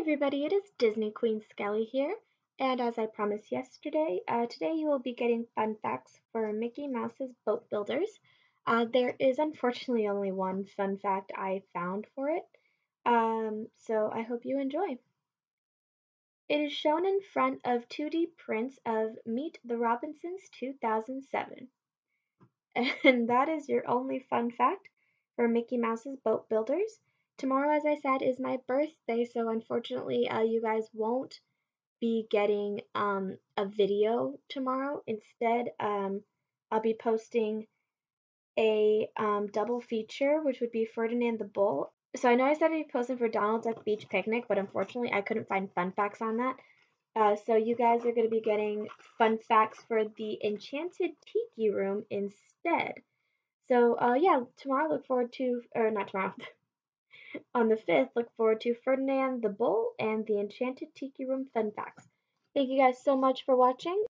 everybody, it is Disney Queen Skelly here, and as I promised yesterday, uh, today you will be getting fun facts for Mickey Mouse's Boat Builders. Uh, there is unfortunately only one fun fact I found for it, um, so I hope you enjoy. It is shown in front of 2D prints of Meet the Robinsons 2007. And that is your only fun fact for Mickey Mouse's Boat Builders. Tomorrow, as I said, is my birthday, so unfortunately, uh, you guys won't be getting um, a video tomorrow. Instead, um, I'll be posting a um, double feature, which would be Ferdinand the Bull. So I know I said I'd be posting for Donald Duck Beach Picnic, but unfortunately, I couldn't find fun facts on that. Uh, so you guys are going to be getting fun facts for the Enchanted Tiki Room instead. So uh, yeah, tomorrow look forward to, or not tomorrow, On the 5th, look forward to Ferdinand the Bull and the Enchanted Tiki Room Fun Facts. Thank you guys so much for watching.